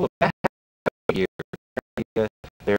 look back a year, they're.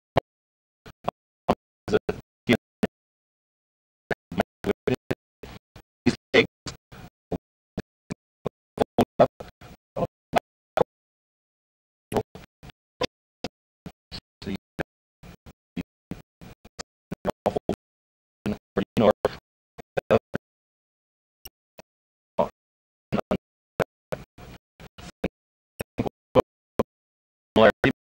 similarity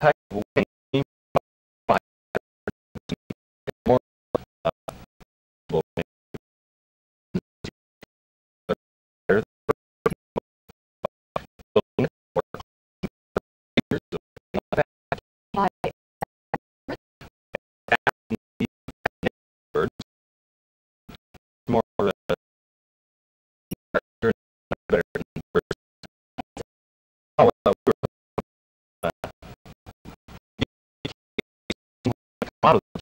type out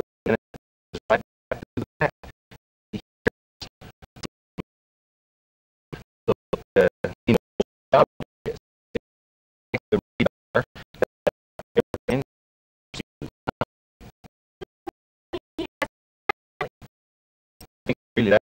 are really that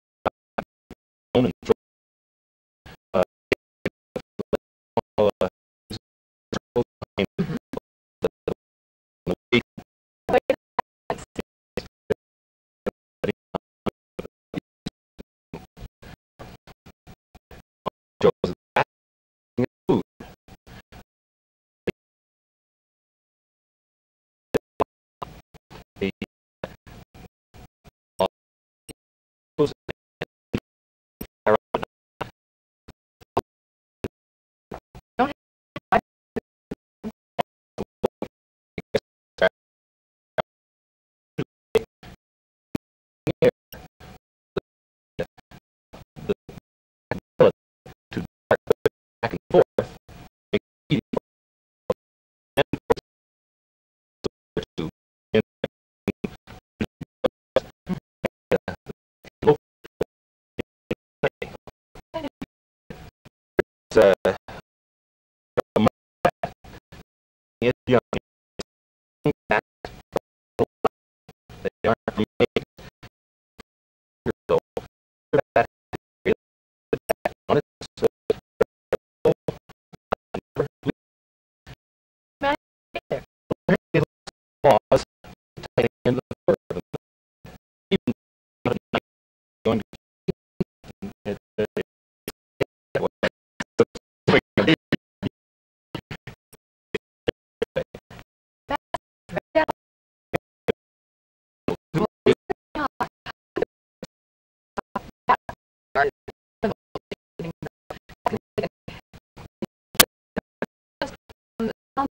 goes back and forth. Uh, young.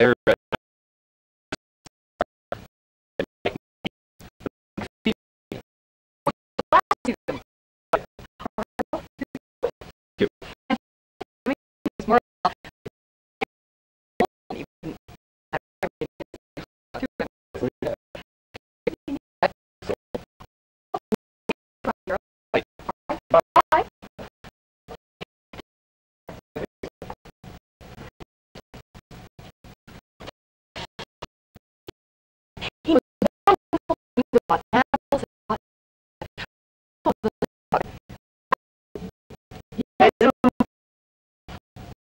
gonna gọi nhau phải gọi không gọi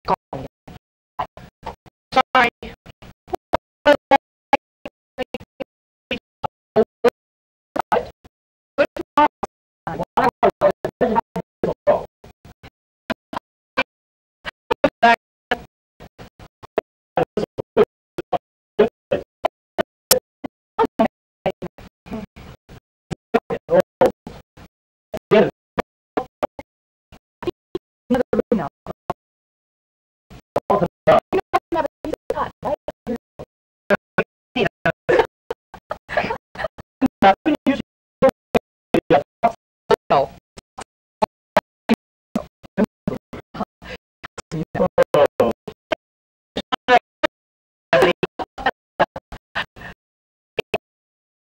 còn sai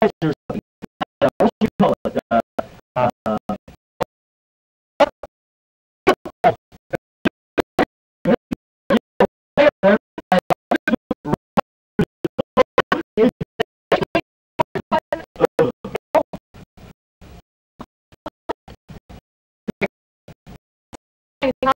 that they are on your head. They're uh, anything